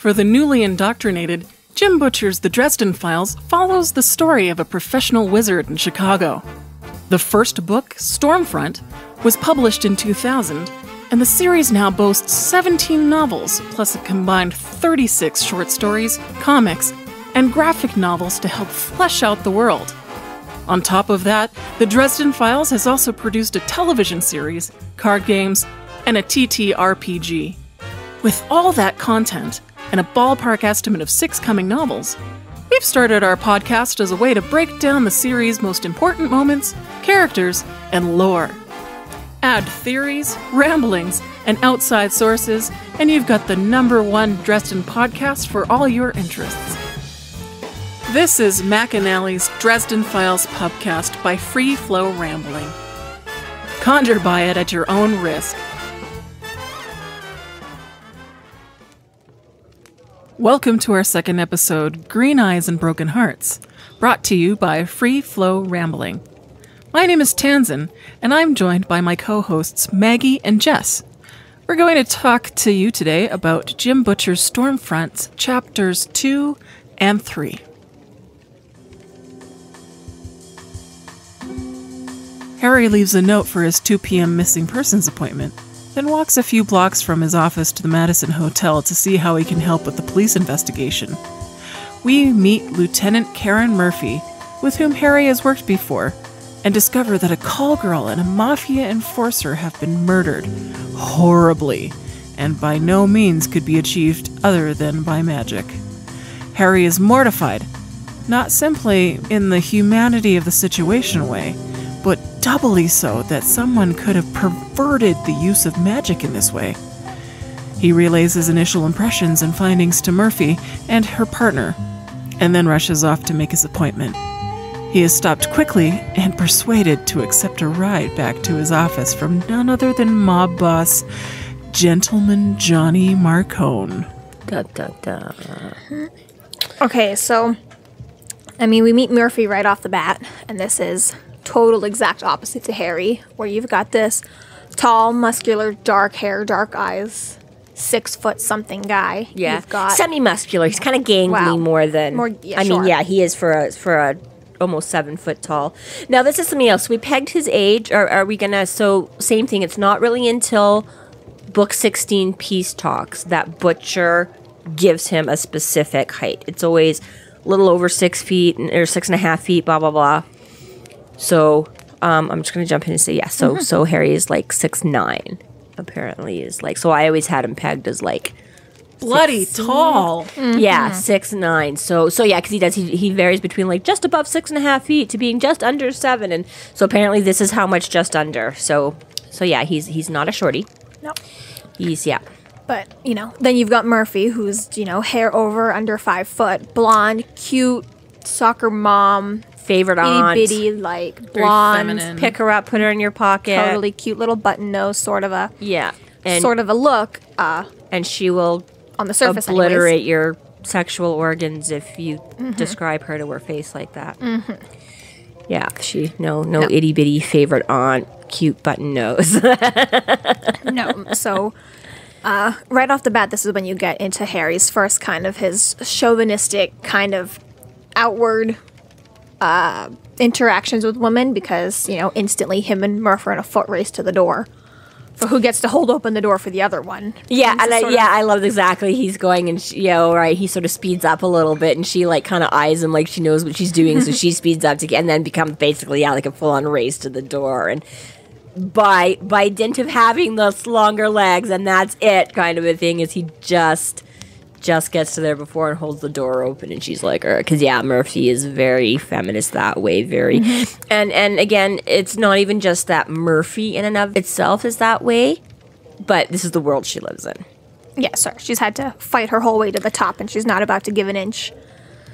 For the newly indoctrinated, Jim Butcher's The Dresden Files follows the story of a professional wizard in Chicago. The first book, Storm Front, was published in 2000, and the series now boasts 17 novels, plus a combined 36 short stories, comics, and graphic novels to help flesh out the world. On top of that, The Dresden Files has also produced a television series, card games, and a TTRPG. With all that content, and a ballpark estimate of six coming novels, we've started our podcast as a way to break down the series' most important moments, characters, and lore. Add theories, ramblings, and outside sources, and you've got the number one Dresden podcast for all your interests. This is McAnally's Dresden Files Pubcast by Free Flow Rambling. Conjure by it at your own risk. Welcome to our second episode, Green Eyes and Broken Hearts, brought to you by Free Flow Rambling. My name is Tansenn, and I'm joined by my co hosts Maggie and Jess. We're going to talk to you today about Jim Butcher's Storm Front's, chapters 2 and 3. Harry leaves a note for his 2 p.m. missing persons appointment then walks a few blocks from his office to the Madison Hotel to see how he can help with the police investigation. We meet Lieutenant Karrin Murphy, with whom Harry has worked before, and discover that a call girl and a mafia enforcer have been murdered horribly, and by no means could be achieved other than by magic. Harry is mortified, not simply in the humanity of the situation way, but doubly so that someone could have perverted the use of magic in this way. He relays his initial impressions and findings to Murphy and her partner, and then rushes off to make his appointment. He is stopped quickly and persuaded to accept a ride back to his office from none other than mob boss, Gentleman Johnny Marcone. Da, da, da. Okay, so I mean, we meet Murphy right off the bat, and this is total exact opposite to Harry, where you've got this tall, muscular, dark hair, dark eyes, six foot something guy. Yeah, You've got semi-muscular. He's kind of gangly Wow. more than. More- yeah, I mean, yeah, he is for a for a almost seven foot tall. Now this is something else. We pegged his age. Or are we gonna? So same thing. It's not really until book sixteen, peace talks, that Butcher gives him a specific height. It's always a little over six feet or six and a half feet. Blah blah blah. So um, I'm just gonna jump in and say yeah. So Mm-hmm. so Harry is like six nine. Apparently is like so. I always had him pegged as like Bloody tall. yeah, six nine. So so yeah, because he does he, he varies between like just above six and a half feet to being just under seven, and so apparently this is how much just under. So so yeah, he's he's not a shorty. no. He's yeah. But you know, then you've got Murphy, who's you know hair over under five foot, blonde, cute, soccer mom, Favorite itty aunt. bitty, like Very blonde, feminine. Pick her up, put her in your pocket. totally cute little button nose, sort of a Yeah, and sort of a look. Uh, and she will on the surface, anyways. obliterate your sexual organs if you Mm-hmm. describe her to her face like that. Yeah, she no no, itty bitty favorite aunt, cute button nose. no. So, uh, right off the bat, this is when you get into Harry's first kind of his chauvinistic kind of outward uh, interactions with women because, you know, instantly him and Murph are in a foot race to the door for who gets to hold open the door for the other one. Yeah, and I, yeah, I love exactly. He's going and she, yeah, all right. He sort of speeds up a little bit, and she like kind of eyes him like she knows what she's doing, so she speeds up to get, and then becomes basically yeah, like a full on race to the door, and by by dint of having those longer legs, and that's it, kind of a thing, is he just just gets to there before and holds the door open, and she's like, er, because yeah, Murphy is very feminist that way, very, mm-hmm. and and again, it's not even just that Murphy in and of itself is that way, but this is the world she lives in. Yeah, sorry. She's had to fight her whole way to the top and she's not about to give an inch.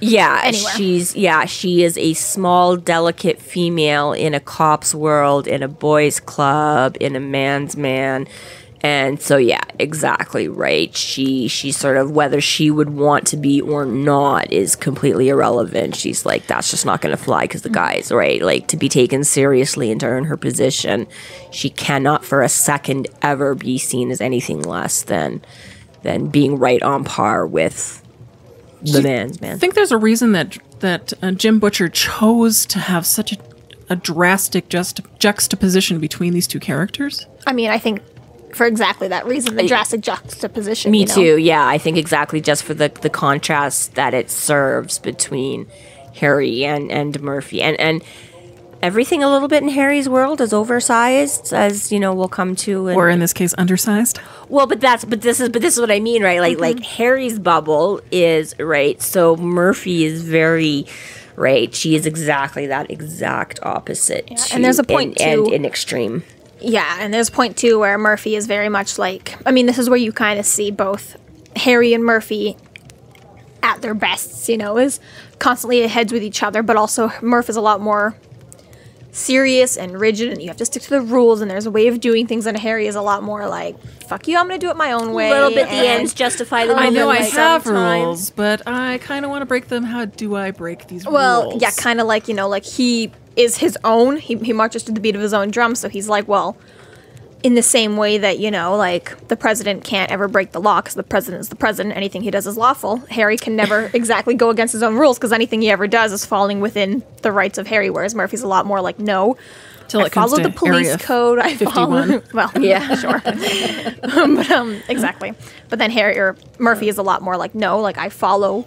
Yeah, Anywhere. she's yeah, she is a small, delicate female in a cop's world, in a boys' club, in a man's man. And so yeah, exactly right. She she sort of whether she would want to be or not is completely irrelevant. She's like that's just not going to fly because the guys right like to be taken seriously and to earn her position, she cannot for a second ever be seen as anything less than than being right on par with the man's man. I think there's a reason that that uh, Jim Butcher chose to have such a, a drastic just juxtaposition between these two characters. I mean, I think for exactly that reason, the drastic juxtaposition. Me you know? too. Yeah, I think exactly just for the the contrast that it serves between Harry and and Murphy and and everything a little bit in Harry's world is oversized as you know we'll come to and, Or in this case, undersized. well but that's but this is but this is what I mean right like like Harry's bubble is right so Murphy is very right she is exactly that exact opposite and to- there's a point, and, and too- in extreme Yeah, and there's a point too where Murphy is very much like. I mean, this is where you kind of see both Harry and Murphy at their bests. You know, is constantly at heads with each other, but also Murph is a lot more serious and rigid, and you have to stick to the rules. And there's a way of doing things, and Harry is a lot more like, "Fuck you, I'm gonna do it my own way." a little bit the ends justify the I know I like, have sometimes. rules, but I kind of want to break them. How do I break these Well, rules? Well yeah, kind of like you know, like he is his own. He he marches to the beat of his own drum. So he's like, well, in the same way that you know, like the president can't ever break the law because the president is the president. Anything he does is lawful. Harry can never exactly go against his own rules because anything he ever does is falling within the rights of Harry. Whereas Murphy's a lot more like, no. Till I it comes follow to the police code. I 51. follow. Well, Yeah. sure. but um, exactly. But then Harry or Murphy is a lot more like, no, like I follow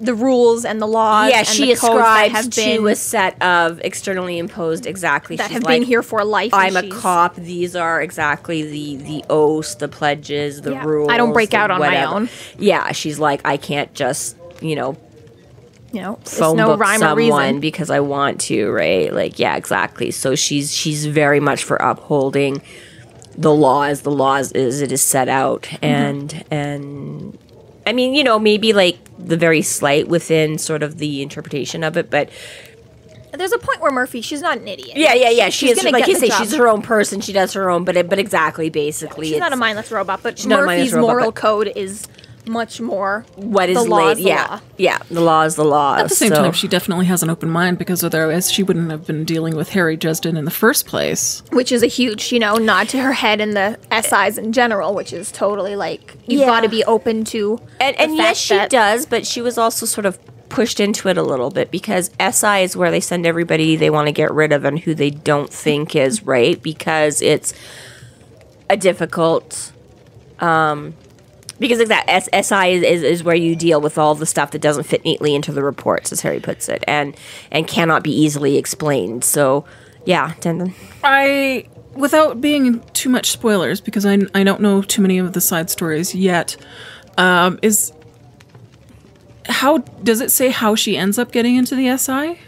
the rules and the laws. yeah, and she the codes that have ascribes been to a set of externally imposed exactly. that She's have like, been here for life. I'm a cop. These are exactly the the oaths, the pledges, the Yeah. rules. I don't break out on my whatever. own. Yeah, she's like, I can't just you know You know, phone no book rhyme or someone reason. because I want to, right? Like, yeah, exactly. So she's she's very much for upholding the law as the law is as it is set out, Mm-hmm. and and I mean, you know, maybe like the very slight within sort of the interpretation of it, but There's a point where Murphy, she's not an idiot. yeah, yeah, yeah. She She's is gonna like you say, job. she's her own person. She does her own, but but exactly, basically, She's not a mindless robot, but not a mindless Murphy's robot, moral but- code is much more what is the law laid. is the yeah, law. yeah. The law is the law. At the same so- time, she definitely has an open mind because otherwise she wouldn't have been dealing with Harry Dresden in the first place. which is a huge, you know, nod to her head and the SIs in general, which is totally like you've Yeah. got to be open to. And, and yes, she that- does, but she was also sort of pushed into it a little bit because SI is where they send everybody they want to get rid of and who they don't think is right because it's a difficult. Um, because S- SI is, is, is where you deal with all the stuff that doesn't fit neatly into the reports, as Harry puts it, and and cannot be easily explained. So, yeah, Tendon. I, without being too much spoilers, because I, I don't know too many of the side stories yet, um, is how does it say how she ends up getting into the SI?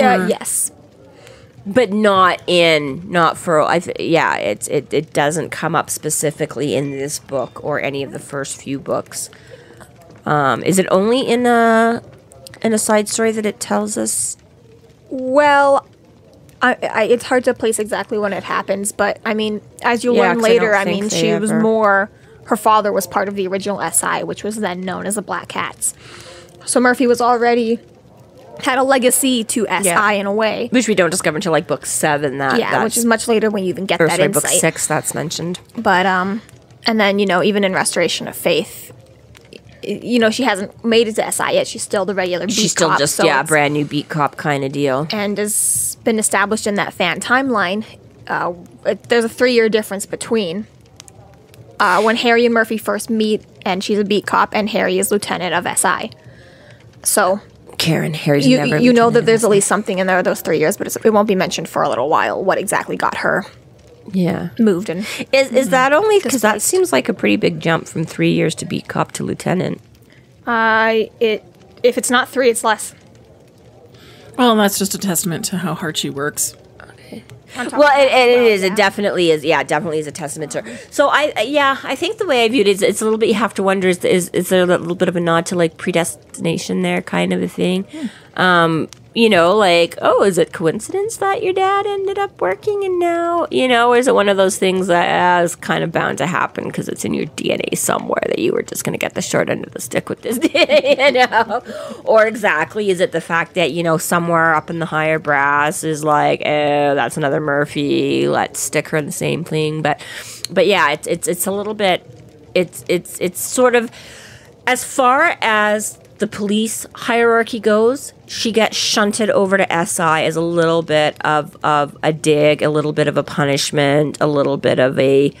Uh, yes. But not in not for I yeah it's it, it doesn't come up specifically in this book or any of the first few books um is it only in a in a side story that it tells us Well, I, I, it's hard to place exactly when it happens, but I mean, as you'll Yeah, learn I later, don't I, mean, she was more. Her father was part of the original SI, which was then known as the Black Cats. So Murphy was already had a legacy to SI Yeah. in a way. which we don't discover until like book seven that Yeah, which is much later when you even get that sorry, book insight. six that's mentioned But um, and then you know even in Restoration of Faith, you know she hasn't made it to SI yet. She's still the regular. she's beat still cop, just so yeah brand new beat cop kind of deal and has been established in that fan timeline. Uh, it- there's a three year difference between uh, when Harry and Murphy first meet, and she's a beat cop, and Harry is lieutenant of SI. So Karrin harry's you never you know that there's at least something in there those three years, but it's, it won't be mentioned for a little while what exactly got her yeah. moved and is, is that only because that seems like a pretty big jump from three years to be cop to lieutenant? Uh, it if it's not three, it's less. Well, that's just a testament to how hard she works. Well, it, it, it is. yeah. It definitely is. Yeah, definitely is a testament to her. So I, yeah, I think the way I viewed it is, it's a little bit. You have to wonder: is is, is there a little bit of a nod to like predestination there, kind of a thing? Um, you know, like, oh, is it coincidence that your dad ended up working and now, you know, is it one of those things that uh, is kind of bound to happen because it's in your DNA somewhere that you were just going to get the short end of the stick with this DNA, you know? Or exactly, is it the fact that, you know, somewhere up in the higher brass is like, oh, that's another Murphy, let's stick her in the same thing. But, but yeah, it's, it's, it's a little bit, it's it's it's sort of as far as the police hierarchy goes, she gets shunted over to SI as a little bit of, of a dig, a little bit of a punishment, a little bit of a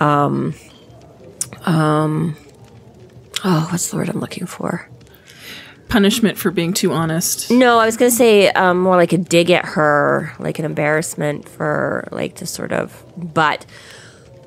um um oh, what's the word I'm looking for? Punishment for being too honest. No, I was gonna say um, more like a dig at her, like an embarrassment for like to sort of, but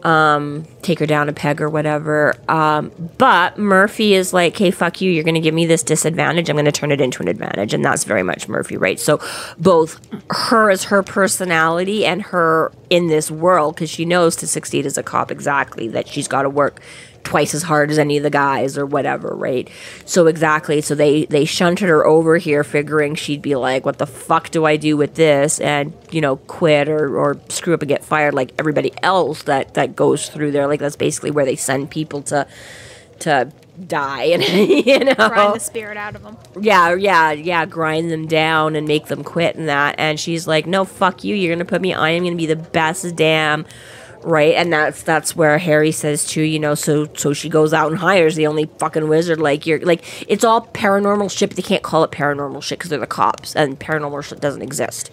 um, take her down a peg or whatever. Um, but Murphy is like, hey, fuck you, you're gonna give me this disadvantage. I'm gonna turn it into an advantage, and that's very much Murphy, right? So both her as her personality and her in this world, because she knows to succeed as a cop exactly that she's got to work twice as hard as any of the guys or whatever, right? So exactly. So they they shunted her over here, figuring she'd be like, "What the fuck do I do with this?" and you know, quit or or screw up and get fired like everybody else that that goes through there. Like that's basically where they send people to to die and you know Grind the spirit out of them. yeah, yeah, yeah, grind them down and make them quit and that. And she's like, "No, fuck you. You're gonna put me. I am gonna be the best damn." Right, and that's that's where Harry says too, you know. So so she goes out and hires the only fucking wizard. Like you're like it's all paranormal shit. But they can't call it paranormal shit because they're the cops, and paranormal shit doesn't exist.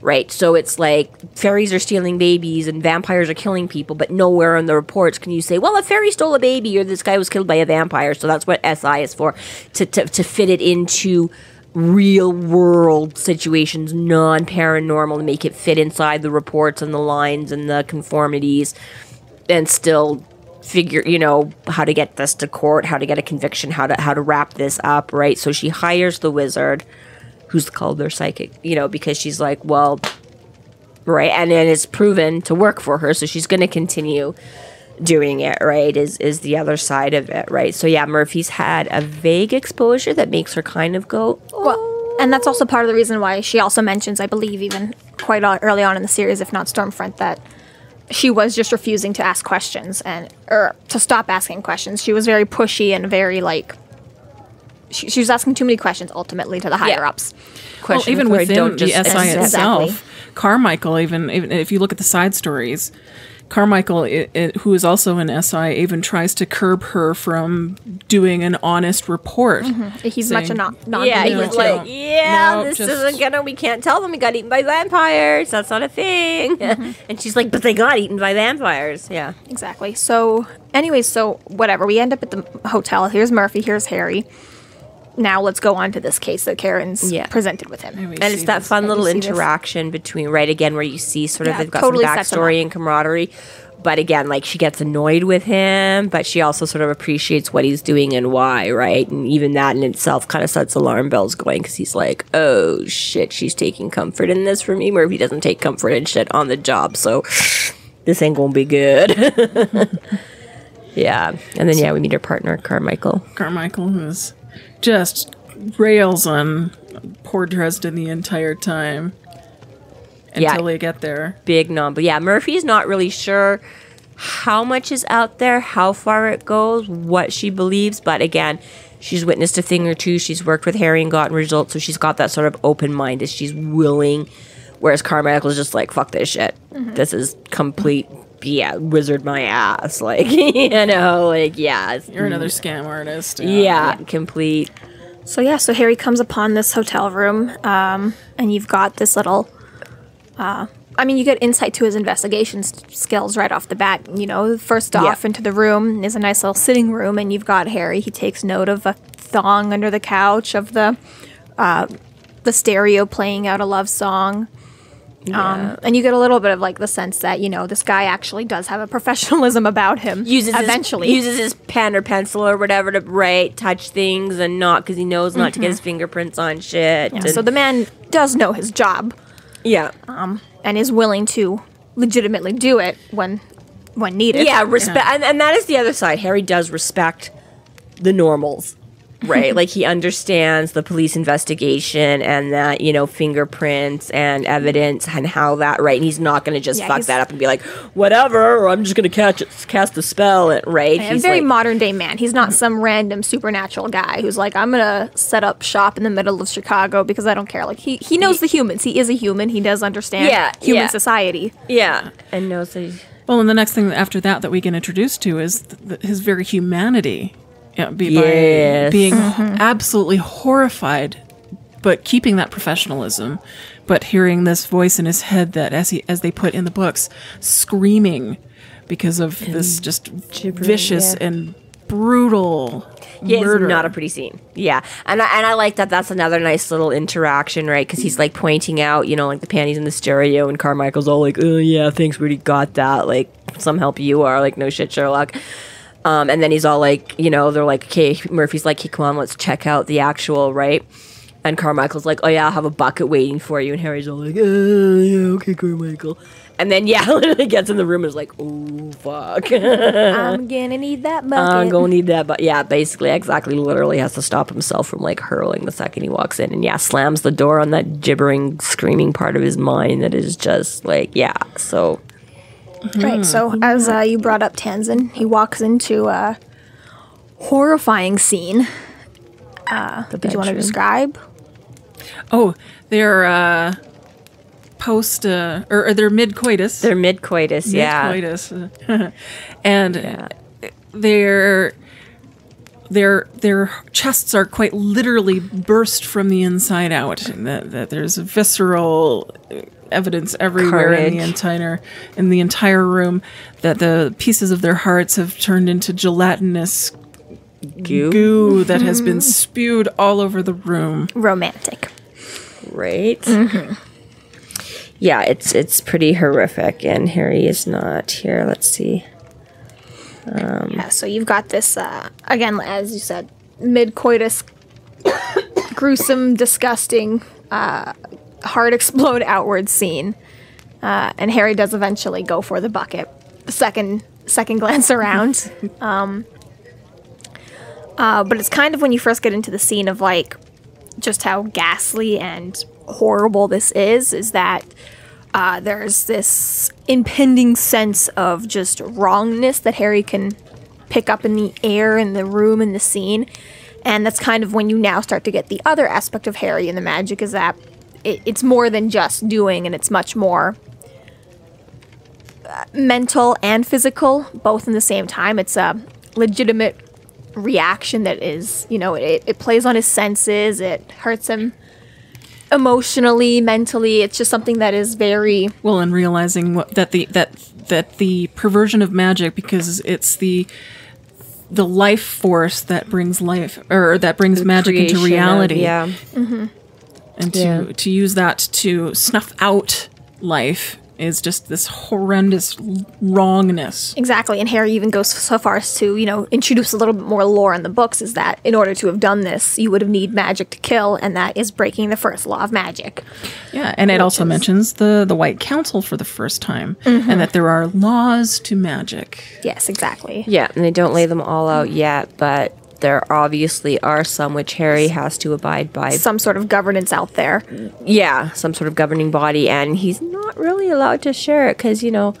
Right, so it's like fairies are stealing babies and vampires are killing people, but nowhere in the reports can you say, well, a fairy stole a baby or this guy was killed by a vampire. So that's what SI is for to to, to fit it into real world situations, non paranormal, to make it fit inside the reports and the lines and the conformities, and still figure you know how to get this to court, how to get a conviction, how to how to wrap this up, right? So she hires the wizard, who's called their psychic, you know, because she's like, well, right, and then it's proven to work for her, so she's going to continue doing it right is is the other side of it right so yeah murphy's had a vague exposure that makes her kind of go Well, oh. and that's also part of the reason why she also mentions, I believe, even quite early on in the series, if not Storm Front, that she was just refusing to ask questions and or to stop asking questions. She was very pushy and very like. She, she was asking too many questions ultimately to the higher ups. Well, even before within don't the just SI accept- itself, Carmichael, even, even if you look at the side stories, Carmichael, i i who is also an SI, even tries to curb her from doing an honest report. Mm-hmm. He's much a Saying- non. non yeah, No, he's like, no. yeah, No, this just- isn't gonna. We can't tell them we got eaten by vampires. That's not a thing. Mm-hmm. and she's like, but they got eaten by vampires. Yeah, Exactly. So, anyways, so whatever. We end up at the hotel. Here's Murphy. Here's Harry. Now let's go on to this case that Karrin's Yeah. presented with him. We and it's that this. fun little see this. interaction between right again where you see sort of Yeah, they've got totally some backstory and camaraderie. But again, like she gets annoyed with him, but she also sort of appreciates what he's doing and why, right? And even that in itself kind of sets alarm bells going because he's like, oh shit, she's taking comfort in this for me. Murphy doesn't take comfort in shit on the job, so this ain't gonna be good. yeah. And then, yeah, we meet her partner, Carmichael. Carmichael, who's just rails on poor Dresden the entire time Yeah. until they get there. big number. Yeah, Murphy's not really sure how much is out there, how far it goes, what she believes. But again, she's witnessed a thing or two. She's worked with Harry and gotten results, so she's got that sort of open mind as she's willing. Whereas Carmichael's just like, fuck this shit. Mm-hmm. This is complete. Yeah, wizard my ass. Like, you know, like, yeah. You're another scam artist. yeah, complete. So yeah, so Harry comes upon this hotel room, um, and you've got this little. Uh, I mean, you get insight to his investigation s- skills right off the bat. You know, first off into the room is a nice little sitting room, and you've got Harry. He takes note of a thong under the couch, of the uh, the stereo playing out a love song. Um, and you get a little bit of like the sense that you know this guy actually does have a professionalism about him. uses eventually his, uses his pen or pencil or whatever to write, touch things, and not because he knows not to get his fingerprints on shit. Yeah, so the man does know his job. yeah, and is willing to legitimately do it when when needed. yeah, respect, and, and that is the other side. Harry does respect the normals, right? like he understands the police investigation and that you know fingerprints and evidence and how that right. And he's not going to just Yeah, fuck that up and be like, whatever. Or I'm just going to catch it, cast a spell, and right. He's a very like, modern day man. He's not some random supernatural guy who's like, I'm gonna set up shop in the middle of Chicago because I don't care. Like he he knows the humans. He is a human. He does understand Yeah, human yeah. society. yeah, and knows that. He's, Well, and the next thing after that that we get introduced to is th- th- his very humanity. Yeah, be, Yes. by being absolutely horrified, but keeping that professionalism, but hearing this voice in his head that, as he as they put in the books, screaming because of this just vicious yeah. and brutal Yeah, murder. it's not a pretty scene. Yeah, and I, and I like that. That's another nice little interaction, right? Because he's like pointing out, you know, like the panties in the stereo, and Carmichael's all like, "Oh yeah, thanks, Rudy, got that." Like, some help you are like, no shit, Sherlock. Um, and then he's all like, you know, they're like, "Okay, Murphy's like, hey, come on, let's check out the actual right." And Carmichael's like, "Oh yeah, I'll have a bucket waiting for you." And Harry's all like, "Oh yeah, okay, Carmichael." And then yeah, literally gets in the room and is like, "Oh fuck." I'm gonna need that bucket. I'm gonna need that, but yeah, basically, exactly, literally has to stop himself from like hurling the second he walks in, and yeah, slams the door on that gibbering, screaming part of his mind that is just like, yeah. So Right. So as uh, you brought up Tansenn, he walks into a horrifying scene. Uh, did you want to describe? Oh, they're uh, post uh, or, or they're mid coitus. they're mid coitus, yeah. coitus, and their their their chests are quite literally burst from the inside out. That, that there's a visceral evidence everywhere in the entire in the entire room. That the pieces of their hearts have turned into gelatinous Goo, goo that has been spewed all over the room. Romantic. right? Yeah, it's it's pretty horrific, and Harry is not here. Let's see. Yeah. So you've got this uh, again, as you said, mid coitus, gruesome, disgusting, uh, heart explode outward scene, uh, and Harry does eventually go for the bucket. Second second glance around. um, uh, but it's kind of when you first get into the scene of like just how ghastly and horrible this is, is that uh, there's this impending sense of just wrongness that Harry can pick up in the air, in the room, in the scene. And that's kind of when you now start to get the other aspect of Harry and the magic is that it, it's more than just doing, and it's much more uh, mental and physical, both in the same time. It's a legitimate reaction that is, you know, it, it plays on his senses, it hurts him emotionally, mentally. It's just something that is very Well, and realizing what, that the that that the perversion of magic because it's the the life force that brings life or that brings magic into Creation of- reality yeah. And to Yeah. to use that to snuff out life is just this horrendous wrongness. Exactly, and Harry even goes so far as to, you know, introduce a little bit more lore in the books is that in order to have done this, you would have need magic to kill, and that is breaking the first law of magic. Yeah, and it also mentions the the White Council for the first time, mm-hmm. and that there are laws to magic. Yes, exactly. Yeah, and they don't lay them all out yet, but there obviously are some which Harry has to abide by. Some sort of governance out there. yeah, some sort of governing body, and he's not really allowed to share it because you know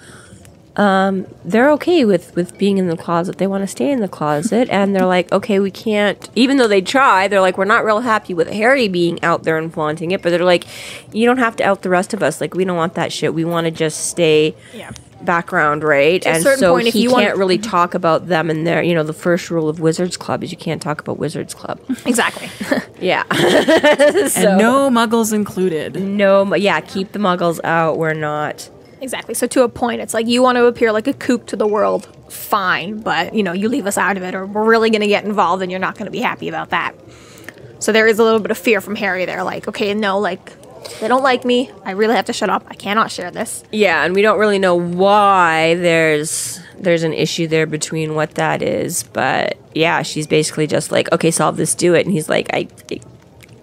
um, they're okay with with being in the closet. They want to stay in the closet, and they're like, okay, we can't. Even though they try, they're like, we're not real happy with Harry being out there and flaunting it. But they're like, you don't have to out the rest of us. Like, we don't want that shit. We want to just stay. Yeah. Background, right? a and certain so point, if he you can't want- really mhm. talk about them and their, you know, the first rule of Wizards Club is you can't talk about Wizards Club. Exactly. yeah. And no muggles included. No, yeah, keep the muggles out. We're not. exactly. So to a point, it's like you want to appear like a kook to the world, fine, but you know, you leave us out of it, or we're really going to get involved, and you're not going to be happy about that. So there is a little bit of fear from Harry there, like, okay, no, like they don't like me. I really have to shut up. I cannot share this. Yeah, and we don't really know why there's there's an issue there between what that is, but yeah, she's basically just like, okay, solve this, do it, and he's like, I, I,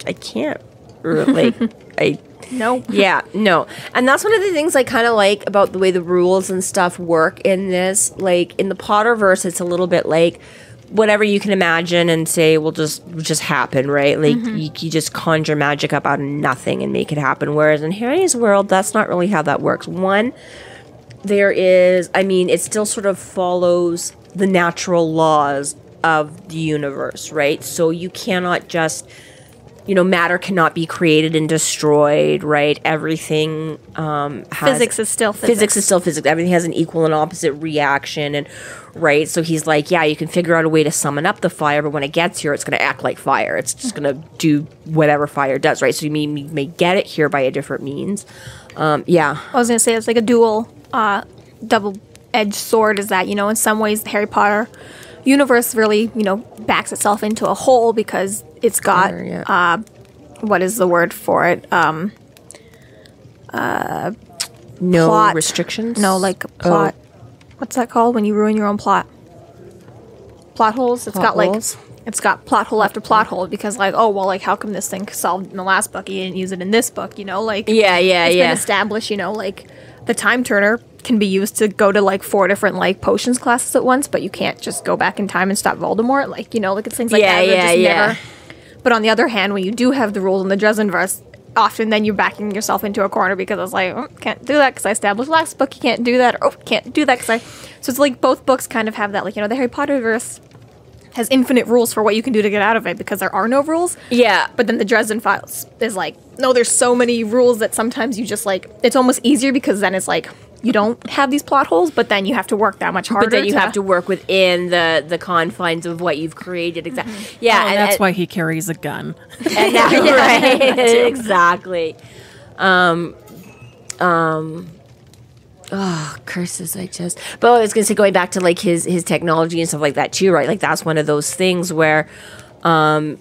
I can't, like, I. No. Yeah, no. And that's one of the things I kind of like about the way the rules and stuff work in this. Like in the Potterverse, it's a little bit like whatever you can imagine and say will just will just happen, right? Like mm-hmm. you, you just conjure magic up out of nothing and make it happen. Whereas in Harry's world, that's not really how that works. One, there is, I mean, it still sort of follows the natural laws of the universe, right? So you cannot just you know, matter cannot be created and destroyed, right? Everything um, has Physics is still physics physics. is still physics. Everything has an equal and opposite reaction, and right. So he's like, yeah, you can figure out a way to summon up the fire, but when it gets here, it's going to act like fire. It's just going to do whatever fire does, right? So you may, you may get it here by a different means. Um, yeah, I was gonna say it's like a dual, uh, double-edged sword. Is that you know in some ways Harry Potter universe really you know backs itself into a hole because it's got Sure, yeah. uh, what is the word for it? Um, no plot. restrictions. no, like plot. What's that called when you ruin your own plot? Plot holes. It's Plot got like it's got plot hole after plot hole because like oh well like how come this thing solved in the last book you didn't use it in this book you know like Yeah, yeah, it's yeah. been established you know like the time turner can be used to go to like four different like potions classes at once but you can't just go back in time and stop Voldemort like you know like it's things like Yeah, that yeah, just yeah. never but on the other hand when you do have the rules in the Dresdenverse often then you're backing yourself into a corner because it's like oh, can't do that because I established last book you can't do that or oh can't do that because I so it's like both books kind of have that like you know the Harry Potter verse has infinite rules for what you can do to get out of it because there are no rules Yeah, but then the Dresden Files is like, no, there's so many rules that sometimes you just like, it's almost easier because then it's like, you don't have these plot holes, but then you have to work that much harder. but then you have to work within the the confines of what you've created. Exactly. Mm-hmm. Yeah, and and that's and- why he carries a gun. and now, right exactly um um oh curses i just but i was gonna say going back to like his his technology and stuff like that too right like that's one of those things where um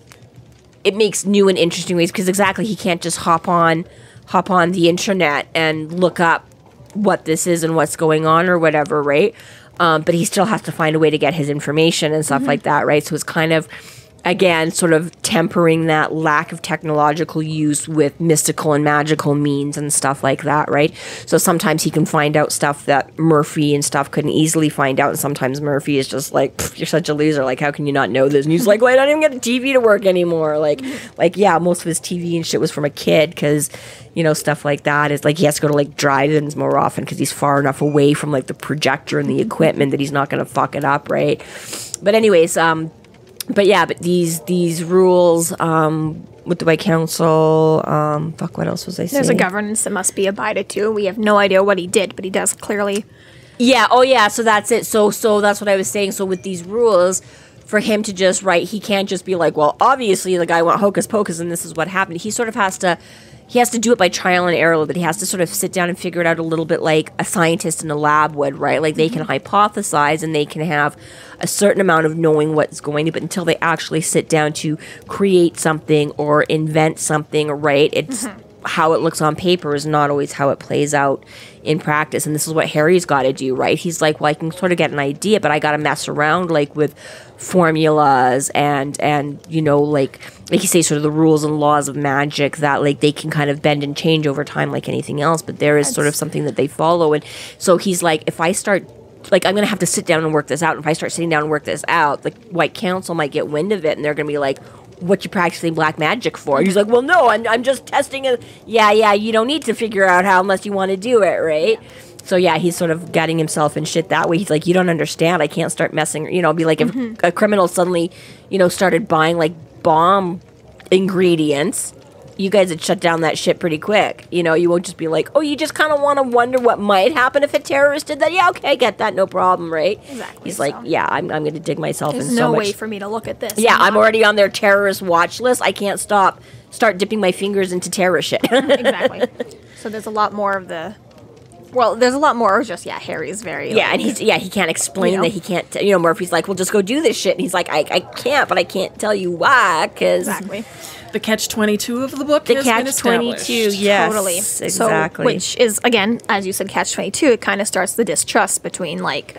it makes new and interesting ways because exactly he can't just hop on hop on the internet and look up what this is and what's going on or whatever right? Um, but he still has to find a way to get his information and stuff like that right? So it's kind of again sort of tempering that lack of technological use with mystical and magical means and stuff like that right? So sometimes he can find out stuff that murphy and stuff couldn't easily find out and sometimes murphy is just like you're such a loser like how can you not know this? And he's like well i don't even get a tv to work anymore. Like like yeah most of his tv and shit was from a kid because you know stuff like that is like he has to go to like drive-ins more often because he's far enough away from like the projector and the equipment that he's not going to fuck it up right? But anyways um but yeah, but these these rules um, with the White Council, um, fuck, what else was I saying? There's a governance that must be abided to. We have no idea what he did, but he does clearly. Yeah. Oh, yeah. So that's it. So so that's what I was saying. So with these rules, for him to just write, he can't just be like, well, obviously the guy went hocus pocus, and this is what happened. He sort of has to. He has to do it by trial and error bit. He has to sort of sit down and figure it out a little bit like a scientist in a lab would, right? Like they can mm-hmm. hypothesize and they can have a certain amount of knowing what's going to, but until they actually sit down to create something or invent something, right? It's mm-hmm. How it looks on paper is not always how it plays out in practice. And this is what Harry's got to do, right? He's like, well, I can sort of get an idea, but I got to mess around like with formulas and and you know like like you say sort of the rules and laws of magic that like they can kind of bend and change over time like anything else but there is sort of something that they follow and so he's like if i start like i'm gonna have to sit down and work this out And if i start sitting down and work this out like white council might get wind of it and they're gonna be like what you practicing black magic for he's like well no i'm, I'm just testing it yeah yeah you don't need to figure out how unless you want to do it right so yeah, he's sort of getting himself in shit that way. He's like, you don't understand. I can't start messing. You know, be like if mm-hmm. a criminal suddenly, you know, started buying like bomb ingredients. You guys would shut down that shit pretty quick. You know, you won't just be like, oh, you just kind of want to wonder what might happen if a terrorist did that. Yeah, okay, I get that, no problem, right? Exactly, He's like, yeah, I'm, I'm going to dig myself in. There's in no so way for me to look at this. yeah, I'm already on their terrorist watch list. I can't stop. Start dipping my fingers into terror shit. exactly. So there's a lot more of the. Well, there's a lot more. Just yeah, Harry's very Yeah, like- and he's yeah he can't explain You know? that he can't. T- you know, Murphy's like, well, just go do this shit, and he's like, I, I can't, but I can't tell you why, because exactly The catch 22 of the book the has been catch twenty two. established. Yes, totally exactly. So, which is again, as you said, catch twenty two. It kind of starts the distrust between like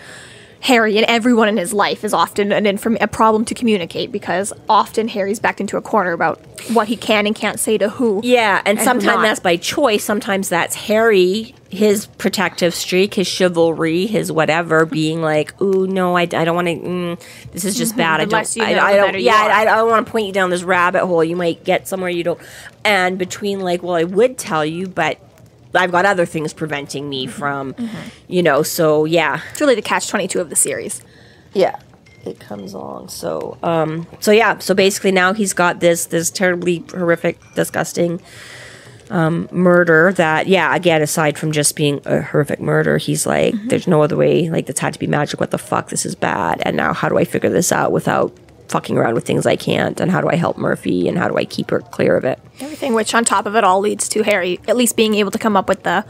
Harry and everyone in his life is often an inform- a problem to communicate because often Harry's backed into a corner about what he can and can't say to who. yeah, and, and sometimes that's by choice. Sometimes that's Harry, his protective streak, his chivalry, his whatever, being like, "Ooh, no, I, I don't want to. Mm, this is just bad. I The less don't. you know, I, I don't. Yeah. I, I don't want to point you down this rabbit hole. You might get somewhere you don't. And between like, well, I would tell you, but." I've got other things preventing Mm-hmm. me from, you know. So yeah, It's really the catch twenty two of the series. Yeah. it comes along. So, um, so yeah. So basically, now he's got this this terribly horrific, disgusting um, murder. That yeah, again, aside from just being a horrific murder, he's like, there's no other way. Like this had to be magic. What the fuck? This is bad. And now, how do I figure this out without fucking around with things I can't? And how do I help Murphy? And how do I keep her clear of it? Everything, which on top of it all leads to Harry at least being able to come up with the.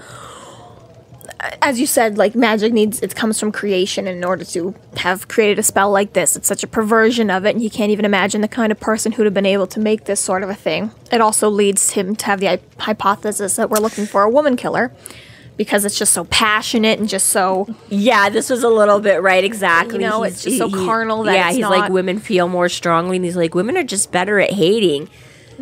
Uh, as you said, like magic needs, it comes from creation. In order to have created a spell like this, it's such a perversion of it, and you can't even imagine the kind of person who'd have been able to make this sort of a thing. It also leads him to have the hypothesis that we're looking for a woman killer because it's just so passionate and just so Yeah, this was a little bit right. Exactly. You know, it's just so carnal that yeah, he's not- like women feel more strongly, and he's like women are just better at hating.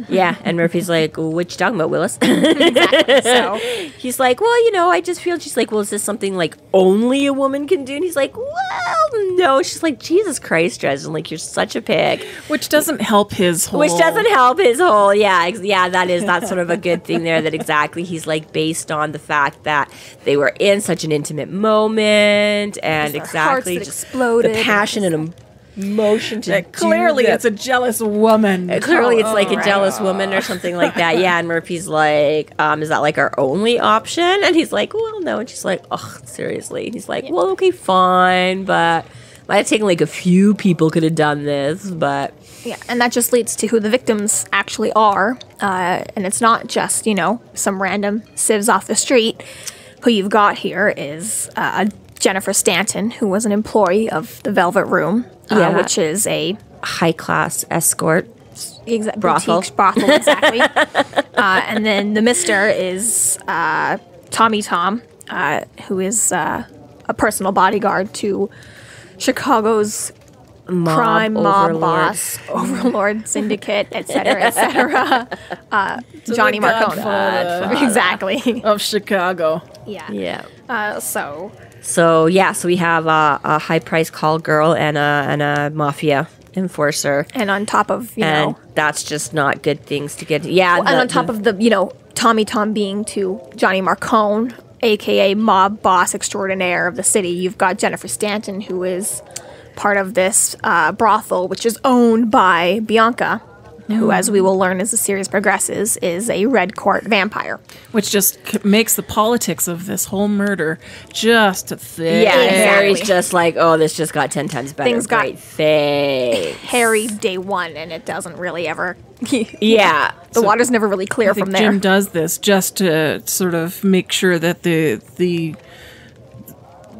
Yeah, and Murphy's like, "What you talking about, Willis?" so. he's like, "Well, you know, I just feel." She's like, "Well, is this something like only a woman can do?" And he's like, "Well, no." She's like, "Jesus Christ, Dresden, like you're such a pig," Which doesn't help his whole. which doesn't help his whole. Yeah, ex- yeah, that is that's sort of a good thing there. That exactly he's like based on the fact that they were in such an intimate moment and exactly just exploded. the passion and emotion to That clearly, do that. it's a jealous woman. Clearly, it's Oh, like a jealous woman or something like that. Yeah, and Murphy's like, um, "Is that like our only option?" And he's like, "Well, no." And she's like, "Oh, seriously?" And he's like, "Well, okay, fine, but might have taken like a few people could have done this, but Yeah, and that just leads to who the victims actually are. Uh, and it's not just, you know, some random civs off the street. Who you've got here is uh, Jennifer Stanton, who was an employee of the Velvet Room, uh, Yeah. which is a high class escort." exa- Brothel. boutique brothel, exactly. uh, and then the Mister is uh, Tommy Tomm, uh, who is uh, a personal bodyguard to Chicago's Mob crime mob overlord. boss, overlord syndicate, etc., etc. Uh, Johnny Marcone. Exactly. of Chicago. Yeah. Yeah. Uh, so So yeah, so we have a, a high price call girl and a and a mafia enforcer, and on top of you and know, that's just not good things to get. Yeah, and on top of the you know Tommy Tomm being to Johnny Marcone, aka mob boss extraordinaire of the city, you've got Jennifer Stanton, who is part of this uh, brothel, which is owned by Bianca. Who, as we will learn as the series progresses, is a red court vampire. Which just c- makes the politics of this whole murder just thick. yeah, Exactly. Harry's just like, oh, this just got ten times better. Things got- Great, thanks. Harry day one, and it doesn't really ever. Yeah, the water's never really clear I think from there. Jim does this just to sort of make sure that the the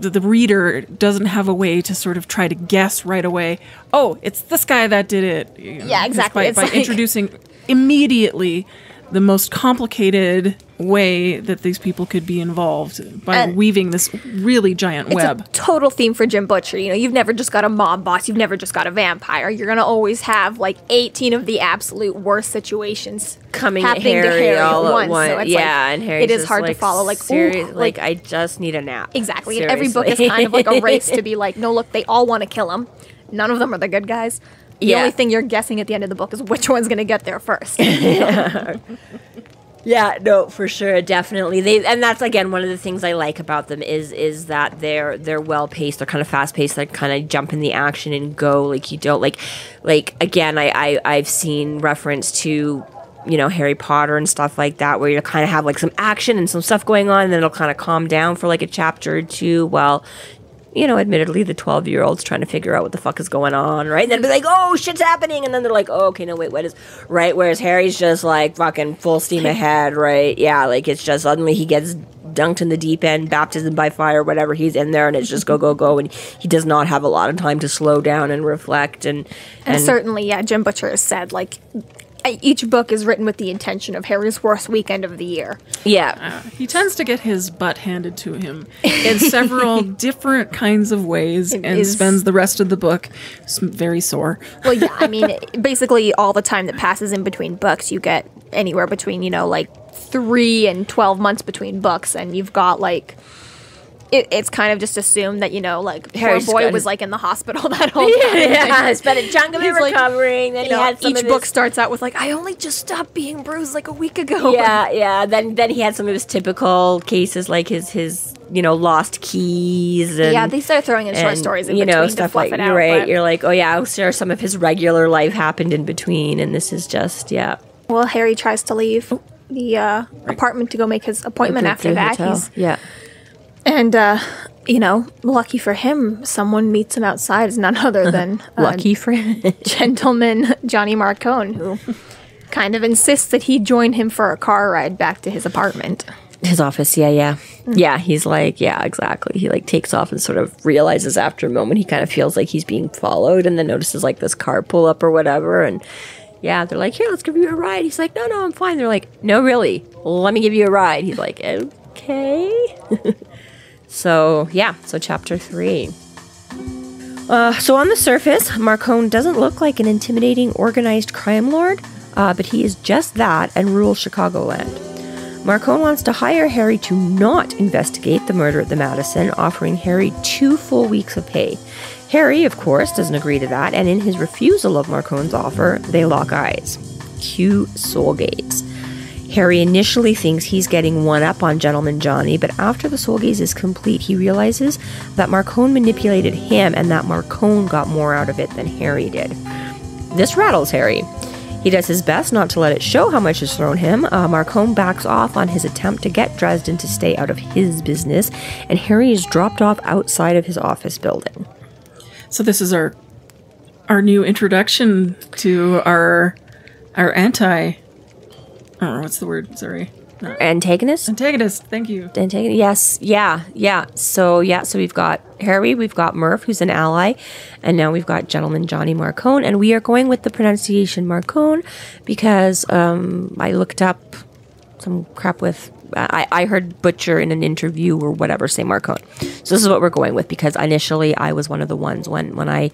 the, the reader doesn't have a way to sort of try to guess right away. Oh, it's this guy that did it. You know, Yeah, exactly. By, It's by like- introducing immediately the most complicated way that these people could be involved by And- weaving this really giant it's web. a total theme for Jim Butcher. You know, you've never just got a mob boss. You've never just got a vampire. You're gonna always have like 18 of the absolute worst situations coming at happening Harry, to Harry all at at once. once. So it's yeah, like, and Harry's it is just hard to follow. Like, seri- ooh, like I just need a nap. exactly. And every book is kind of like a race to be like, no, look, they all want to kill him. None of them are the good guys. The Yeah. only thing you're guessing at the end of the book is which one's gonna get there first. Yeah, yeah, no, for sure, definitely. They and that's again one of the things I like about them is is that they're they're well paced. They're kind of fast paced. They kind of jump in the action and go like you don't like like again. I, I I've seen reference to you know Harry Potter and stuff like that where you kind of have like some action and some stuff going on, and then it'll kind of calm down for like a chapter or two. Well. You know, admittedly, the twelve-year-old's trying to figure out what the fuck is going on, right? And then be like, "Oh, shit's happening," and then they're like, "Oh, okay, no, wait, what is?" Right? Whereas Harry's just like fucking full steam ahead, right? Yeah, like it's just suddenly he gets dunked in the deep end, baptism by fire, whatever. He's in there, and it's just go, go, go, and he does not have a lot of time to slow down and reflect and And certainly, yeah, Jim Butcher has said like each book is written with the intention of Harry's worst weekend of the year. yeah, uh, He tends to get his butt handed to him in several different kinds of ways It and is- spends the rest of the book very sore. Well, yeah, I mean, basically all the time that passes in between books, you get anywhere between you know like three and twelve months between books, and you've got like. It, it's kind of just assumed that you know, like poor boy was like in the hospital that whole time. yeah. Spent a chunk of it He's like- recovering. then You he know, had some each book starts out with like, "I only just stopped being bruised like a week ago." yeah, yeah. Then then he had some of his typical cases, like his his you know lost keys and yeah, they start throwing in short stories in you between know stuff like out. right but- you're like oh yeah sure some of his regular life happened in between and this is just yeah well, Harry tries to leave the uh, apartment to go make his appointment after that. hotel. He's yeah and uh, you know, lucky for him, someone meets him outside. Is none other than uh, lucky for him. gentleman Johnny Marcone, who kind of insists that he join him for a car ride back to his apartment. his office yeah yeah. Yeah he's like yeah exactly. He like takes off and sort of realizes after a moment he kind of feels like he's being followed and then notices like this car pull up or whatever. And yeah they're like here let's give you a ride. He's like no no i'm fine. They're like no really? Let me give you a ride. He's like okay so yeah so chapter three uh, so on the surface, Marcone doesn't look like an intimidating organized crime lord, uh, but he is just that and rules Chicagoland. Marcone wants to hire Harry to not investigate the murder at the Madison, offering Harry two full weeks of pay. Harry, of course, doesn't agree to that, and in his refusal of Marcone's offer, they lock eyes. Cue Soul Gaze. Harry initially thinks he's getting one up on Gentleman Johnny, but after the soul gaze is complete, he realizes that Marcone manipulated him and that Marcone got more out of it than Harry did. This rattles Harry. He does his best not to let it show how much is thrown him. Uh, Marcone backs off on his attempt to get Dresden to stay out of his business, and Harry is dropped off outside of his office building. So this is our our new introduction to our our anti. I what's the word. Sorry, Antagonist? antagonist. Thank you. Antagonist. Yes, yeah, yeah. So yeah, so we've got Harry, we've got Murph, who's an ally, and now we've got Gentleman Johnny Marcone, and we are going with the pronunciation Marcone because um, I looked up some crap with. I, I heard Butcher in an interview or whatever say Marcone. So this is what we're going with because initially I was one of the ones when when I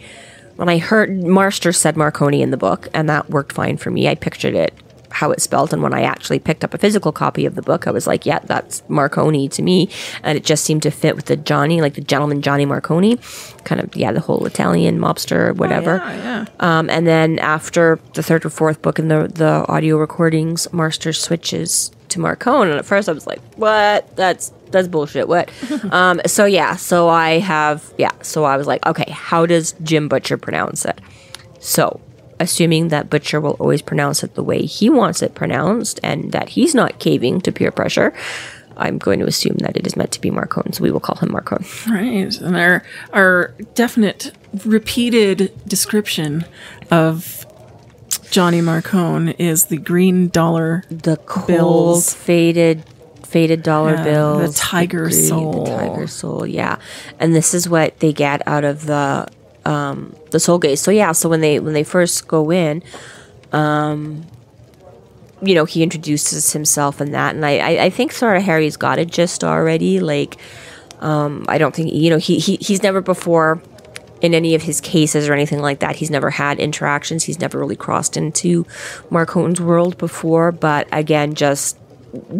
when I heard Marsters said Marconi in the book and that worked fine for me. I pictured it how it's spelled and when I actually picked up a physical copy of the book I was like yeah that's Marconi to me and it just seemed to fit with the Johnny like the gentleman Johnny Marconi kind of yeah the whole Italian mobster whatever Yeah, yeah. um, and then after the third or fourth book in the the audio recordings, Marsters switches to Marcone, and at first I was like, "What? That's that's bullshit." What? um, so yeah, so I have yeah, so I was like, "Okay, how does Jim Butcher pronounce it?" So, assuming that Butcher will always pronounce it the way he wants it pronounced, and that he's not caving to peer pressure. I'm going to assume that it is meant to be Marcone, so we will call him Marcone. Right, and our our definite repeated description of Johnny Marcone is the green dollar. the cold Bills. faded faded dollar Yeah, bills the tiger green- soul. the tiger soul yeah and this is what they get out of the um the soul gaze so yeah so when they when they first go in um you know he introduces himself and that and i i, I think sort of harry's got it just already like um i don't think you know he, he he's never before in any of his cases or anything like that. He's never had interactions. He's never really crossed into Marcone's world before. But again, just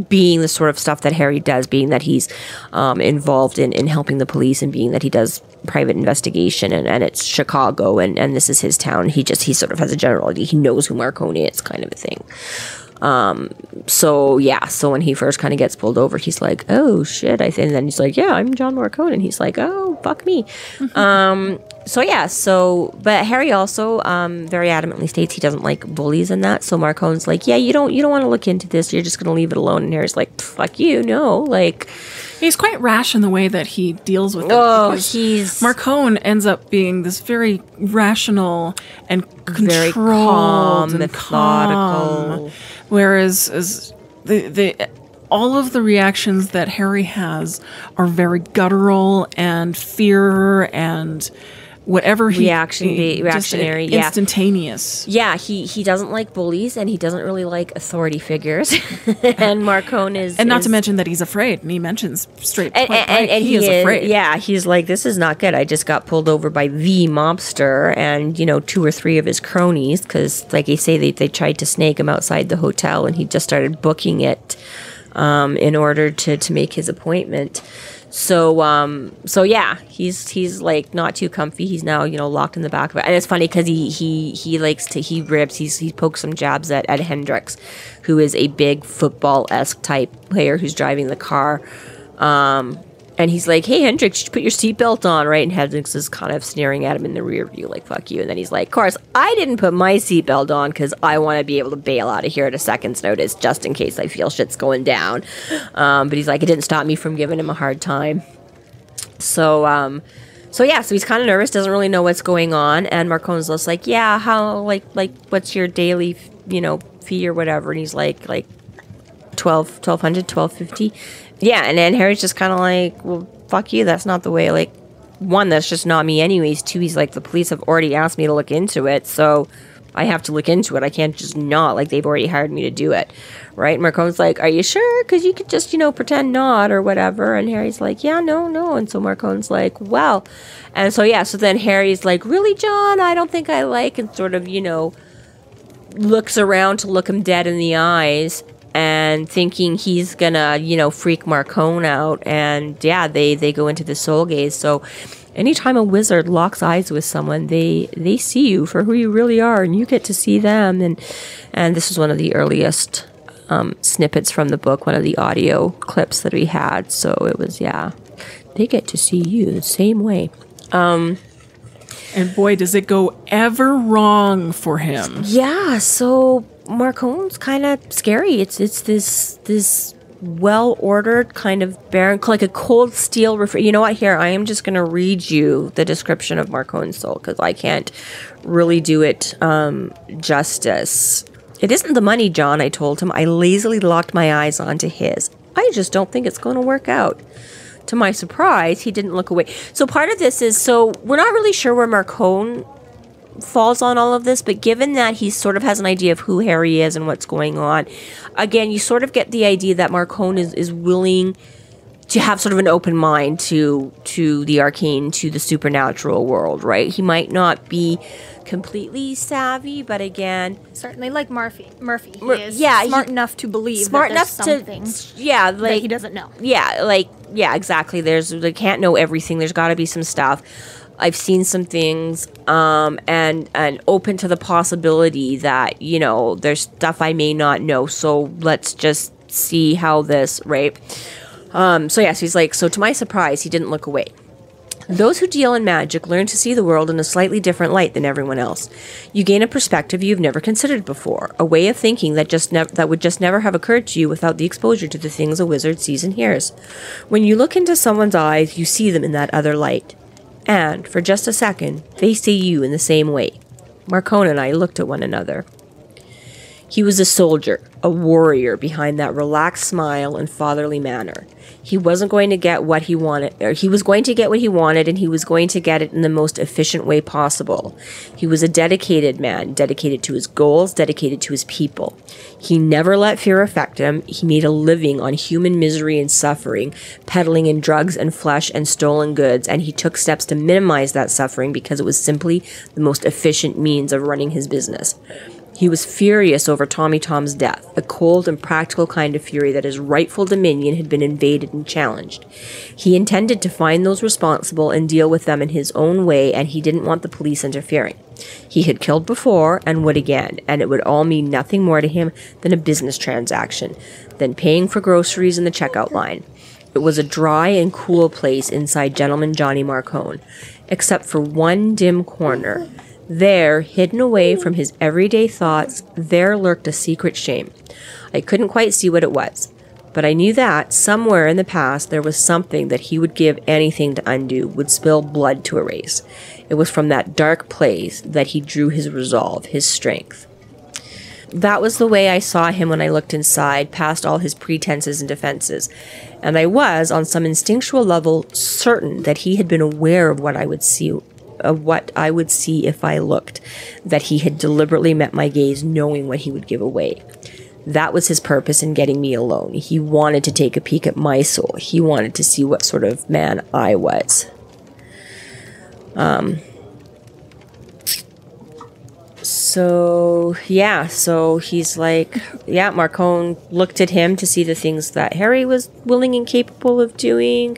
being the sort of stuff that Harry does, being that he's um, involved in, in helping the police and being that he does private investigation and, and it's Chicago and, and this is his town. He just, he sort of has a general idea. He knows who Marcone is kind of a thing. Um, so yeah, so when he first kind of gets pulled over, he's like, "Oh shit!" I think, and then he's like, "Yeah, I'm John Marcone," and he's like, "Oh fuck me." um, so yeah, so but Harry also um, very adamantly states he doesn't like bullies and that. So Marcone's like, "Yeah, you don't you don't want to look into this. You're just gonna leave it alone." And Harry's like, "Fuck you, no!" Like, He's quite rash in the way that he deals with it. oh, he's Marcone ends up being this very rational and controlled Very calm, and methodical. calm, whereas as the the all of the reactions that Harry has are very guttural and fear and whatever he Reaction- he- just reactionary, yeah. instantaneous. yeah, he he doesn't like bullies and he doesn't really like authority figures. and Marcone is And not is- to mention that he's afraid, and he mentions straight and, and, and, and he, is afraid. Yeah, he's like, this is not good. I just got pulled over by the mobster and, you know, two or three of his cronies because, like you say, they, they tried to snake him outside the hotel and he just started booking it um, in order to, to make his appointment. So, um, so yeah, he's he's like not too comfy. He's now you know locked in the back of it, and it's funny because he he he likes to he rips he's he pokes some jabs at Ed Hendricks, who is a big football esque type player who's driving the car. Um, and he's like, "Hey Hendricks, you put your seatbelt on, right?" And Hendricks is kind of sneering at him in the rear view, like "fuck you." And then he's like, "Of course, I didn't put my seatbelt on because I want to be able to bail out of here at a second's notice, just in case I feel shit's going down." Um, but he's like, "It didn't stop me from giving him a hard time." So, um, so yeah, so he's kind of nervous, doesn't really know what's going on, and Marcone's just like, "Yeah, how like like what's your daily, you know, fee or whatever?" And he's like, like 12 1200 1250 yeah and then harry's just kind of like well fuck you that's not the way like one that's just not me anyways two he's like the police have already asked me to look into it so i have to look into it i can't just not like they've already hired me to do it right? Marcone's like are you sure? Because you could just you know pretend not or whatever and harry's like yeah no no and so marcone's like well and so yeah so then harry's like really john? I don't think i like and sort of you know looks around to look him dead in the eyes and thinking he's gonna, you know, freak Marcone out. And yeah, they they go into the soul gaze. So anytime a wizard locks eyes with someone, they they see you for who you really are, and you get to see them. And and this was one of the earliest um, snippets from the book, one of the audio clips that we had. So it was yeah, they get to see you the same way. Um, and boy, does it go ever wrong for him. Yeah, so Marcone's kind of scary. It's it's this this well ordered kind of barren, like a cold steel. Ref- you know what? Here, I am just going to read you the description of Marcone's soul because I can't really do it um, justice. It isn't the money, John. I told him. I lazily locked my eyes onto his. I just don't think it's going to work out. To my surprise, he didn't look away. So part of this is so we're not really sure where Marcone falls on all of this, but given that he sort of has an idea of who Harry is and what's going on, again, you sort of get the idea that Marcone is, is willing to have sort of an open mind to to the arcane, to the supernatural world, right? He might not be completely savvy, but again, certainly like Murphy. Murphy, he is yeah, smart he- enough to believe smart that enough to yeah, that like he doesn't know. yeah, like yeah, exactly. There's they can't know everything. There's got to be some stuff. I've seen some things, um, and and open to the possibility that you know there's stuff I may not know. So let's just see how this right. Um, so yes, he's like. So to my surprise, he didn't look away. Those who deal in magic learn to see the world in a slightly different light than everyone else. You gain a perspective you've never considered before, a way of thinking that just nev- that would just never have occurred to you without the exposure to the things a wizard sees and hears. When you look into someone's eyes, you see them in that other light. And, for just a second, they see you in the same way. Marcone and I looked at one another. He was a soldier, a warrior behind that relaxed smile and fatherly manner. He wasn't going to get what he wanted, or he was going to get what he wanted, and he was going to get it in the most efficient way possible. He was a dedicated man, dedicated to his goals, dedicated to his people. He never let fear affect him. He made a living on human misery and suffering, peddling in drugs and flesh and stolen goods, and he took steps to minimize that suffering because it was simply the most efficient means of running his business. He was furious over Tommy Tomm's death, a cold and practical kind of fury that his rightful dominion had been invaded and challenged. He intended to find those responsible and deal with them in his own way, and he didn't want the police interfering. He had killed before and would again, and it would all mean nothing more to him than a business transaction, than paying for groceries in the checkout line. It was a dry and cool place inside Gentleman Johnny Marcone, except for one dim corner. There, hidden away from his everyday thoughts, there lurked a secret shame. I couldn't quite see what it was, but I knew that somewhere in the past there was something that he would give anything to undo, would spill blood to erase. It was from that dark place that he drew his resolve, his strength. That was the way I saw him when I looked inside, past all his pretenses and defenses. And I was, on some instinctual level, certain that he had been aware of what I would see of what I would see if I looked, that he had deliberately met my gaze knowing what he would give away. That was his purpose in getting me alone. He wanted to take a peek at my soul. He wanted to see what sort of man I was. Um, so yeah, so he's like, yeah, Marcone looked at him to see the things that Harry was willing and capable of doing.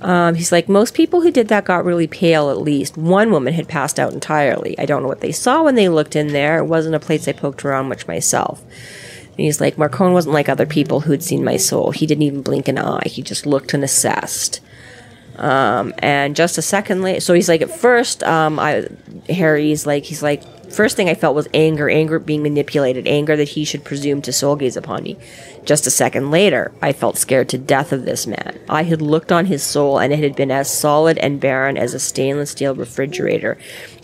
Um, he's like, most people who did that got really pale at least. One woman had passed out entirely. I don't know what they saw when they looked in there. It wasn't a place I poked around much myself. And he's like, Marcone wasn't like other people who'd seen my soul. He didn't even blink an eye. He just looked and assessed. Um, and just a second later, so he's like, at first, um, I, Harry's like, he's like, first thing I felt was anger, anger at being manipulated, anger that he should presume to soul gaze upon me. Just a second later, I felt scared to death of this man. I had looked on his soul, and it had been as solid and barren as a stainless steel refrigerator.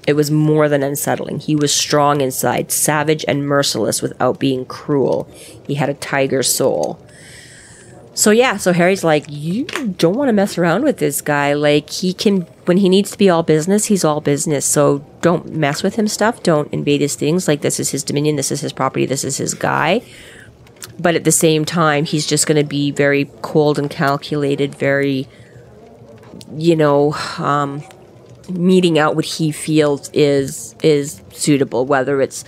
It was more than unsettling. He was strong inside, savage and merciless without being cruel. He had a tiger's soul. So yeah, so Harry's like, you don't want to mess around with this guy. Like he can, when he needs to be all business, he's all business. So don't mess with him stuff. Don't invade his things. Like this is his dominion. This is his property. This is his guy. But at the same time, he's just going to be very cold and calculated. Very, you know, um, meeting out what he feels is is suitable. Whether it's,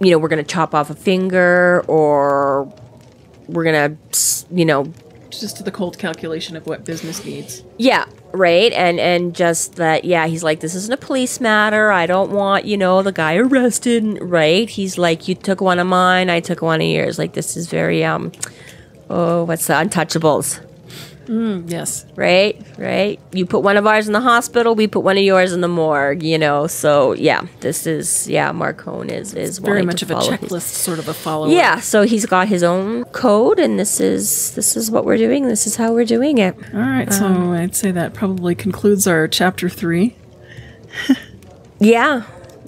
you know, we're going to chop off a finger or we're gonna you know just to the cold calculation of what business needs. Yeah right? And and just that yeah he's like this isn't a police matter. I don't want you know the guy arrested. Right? He's like you took one of mine. I took one of yours. Like this is very um oh what's the untouchables Mm, yes. Right, right. You put one of ours in the hospital, we put one of yours in the morgue, you know. So yeah, this is yeah, Marcone is is very much of a checklist, his, sort of a follow. -Up. Yeah, so he's got his own code, and this is this is what we're doing. This is how we're doing it. All right, um, so I'd say that probably concludes our chapter three. yeah.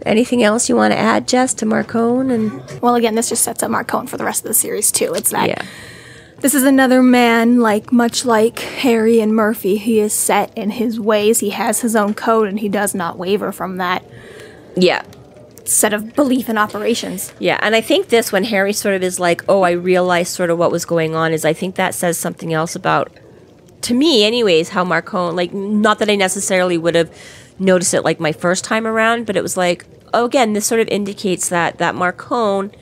Anything else you want to add, Jess, to Marcone? And well, again, this just sets up Marcone for the rest of the series too. It's that. Yeah this is another man, like much like Harry and Murphy. He is set in his ways. He has his own code, and he does not waver from that. Yeah. Set of belief and operations. Yeah, and I think this, when Harry sort of is like, "Oh, I realized sort of what was going on," is I think that says something else about, to me, anyways, how Marcone. Like, not that I necessarily would have noticed it like my first time around, but it was like, oh, again, this sort of indicates that that Marcone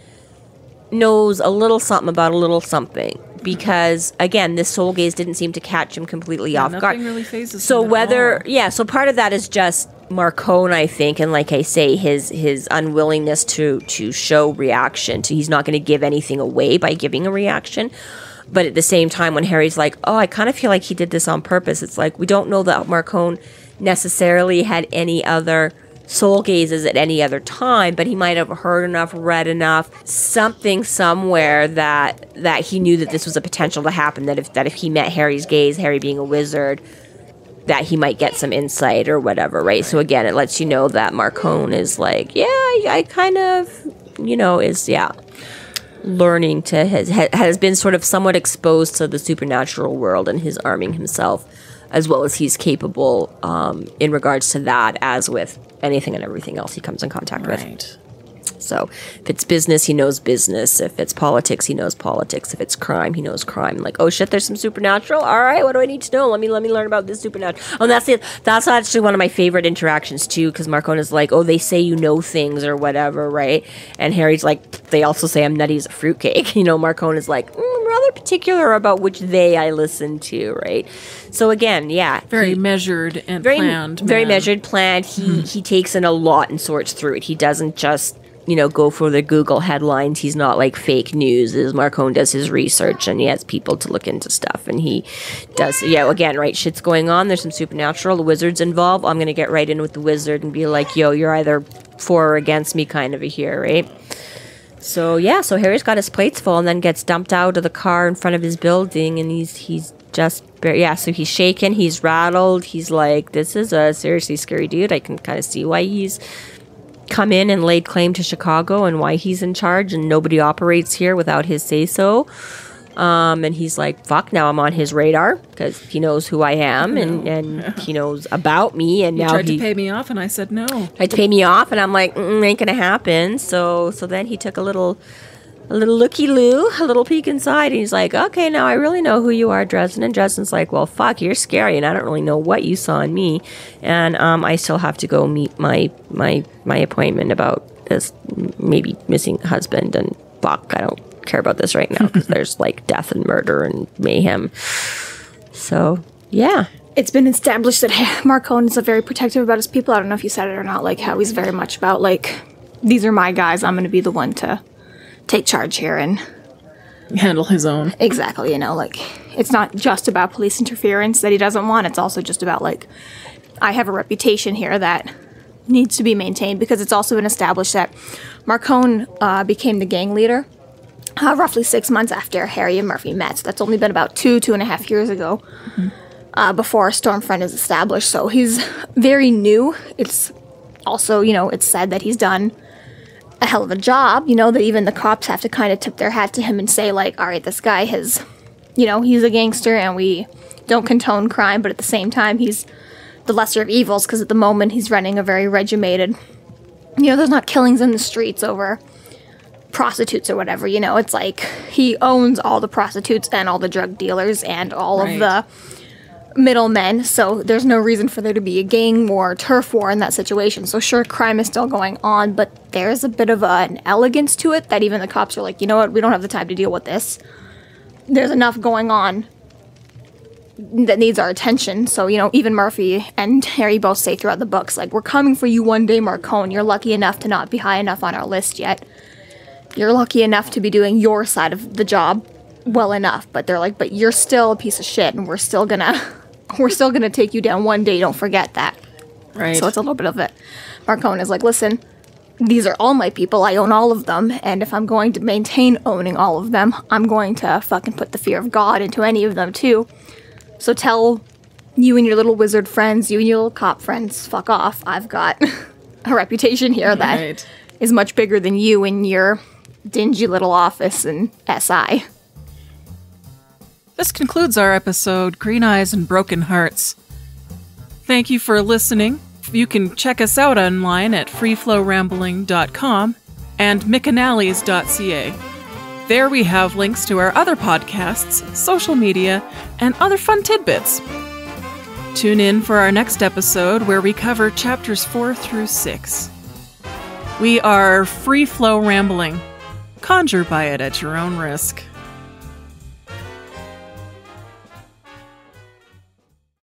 knows a little something about a little something because again, this soul gaze didn't seem to catch him completely yeah, off guard. Really phases so whether yeah, so part of that is just Marcone, I think, and like I say, his his unwillingness to to show reaction. To he's not going to give anything away by giving a reaction. But at the same time, when Harry's like, "Oh, I kind of feel like he did this on purpose," it's like we don't know that Marcone necessarily had any other soul gazes at any other time, but he might have heard enough, read enough, something somewhere that that he knew that this was a potential to happen. That if that if he met Harry's gaze, Harry being a wizard, that he might get some insight or whatever, right? right. So again, it lets you know that Marcone is like, yeah, I kind of, you know, is yeah, learning to has has been sort of somewhat exposed to the supernatural world and his arming himself as well as he's capable um, in regards to that as with anything and everything else he comes in contact right. with. So if it's business, he knows business. If it's politics, he knows politics. If it's crime, he knows crime. Like, oh shit, there's some supernatural. All right, what do I need to know? Let me let me learn about this supernatural. Oh, and that's it. That's actually one of my favorite interactions too, because Marcone is like, oh, they say you know things or whatever, right? And Harry's like, they also say I'm nutty as a fruitcake. You know, Marcone is like, mm, rather particular about which they I listen to, right? So again, yeah, very he, measured and very, planned. Very man. measured, planned. He mm. he takes in a lot and sorts through it. He doesn't just you know, go for the Google headlines. He's not like fake news. As Marcone does his research and he has people to look into stuff. And he does, yeah, again, right? Shit's going on. There's some supernatural. The wizard's involved. I'm going to get right in with the wizard and be like, yo, you're either for or against me kind of a here, right? So yeah, so Harry's got his plates full and then gets dumped out of the car in front of his building and he's he's just yeah, so he's shaken, he's rattled, he's like, This is a seriously scary dude. I can kinda see why he's come in and laid claim to Chicago and why he's in charge and nobody operates here without his say so. Um, and he's like, fuck, now I'm on his radar because he knows who I am and, and he knows about me. And he now tried he tried to pay me off, and I said no. Tried to pay me off, and I'm like, ain't gonna happen. So, so then he took a little a little looky loo, a little peek inside, and he's like, okay, now I really know who you are, Dresden. And Dresden's like, well, fuck, you're scary, and I don't really know what you saw in me, and um, I still have to go meet my my my appointment about this maybe missing husband, and fuck, I don't care about this right now because there's like death and murder and mayhem. So yeah. It's been established that Marcone is a very protective about his people. I don't know if you said it or not, like how he's very much about like these are my guys. I'm going to be the one to take charge here and Handle his own. exactly, you know, like it's not just about police interference that he doesn't want. It's also just about like I have a reputation here that needs to be maintained because it's also been established that Marcone uh, became the gang leader uh, roughly six months after Harry and Murphy met. So that's only been about two, two and a half years ago uh, before Storm Front is established. So he's very new. It's also, you know, it's said that he's done a hell of a job, you know, that even the cops have to kind of tip their hat to him and say, like, all right, this guy has, you know, he's a gangster and we don't condone crime, but at the same time, he's the lesser of evils because at the moment he's running a very regimented, you know, there's not killings in the streets over prostitutes or whatever, you know, it's like he owns all the prostitutes and all the drug dealers and all Right. of the middlemen, so there's no reason for there to be a gang war, turf war in that situation. So sure, crime is still going on, but there's a bit of a, an elegance to it that even the cops are like, you know what, we don't have the time to deal with this. There's enough going on that needs our attention. So you know, even Murphy and Harry both say throughout the books, like, we're coming for you one day, Marcone. You're lucky enough to not be high enough on our list yet. You're lucky enough to be doing your side of the job well enough, but they're like, but you're still a piece of shit, and we're still gonna, we're still gonna take you down one day. Don't forget that. Right. So it's a little bit of it. Marcone is like, listen, these are all my people. I own all of them, and if I'm going to maintain owning all of them, I'm going to fucking put the fear of God into any of them too. So tell you and your little wizard friends, you and your little cop friends, fuck off. I've got a reputation here that is much bigger than you and your dingy little office in SI. This concludes our episode, Green Eyes and Broken Hearts. Thank you for listening. You can check us out online at freeflowrambling.com and mccanallies.ca. There we have links to our other podcasts, social media, and other fun tidbits. Tune in for our next episode where we cover chapters 4 through 6. We are Free Flow Rambling. Conjure by it at your own risk.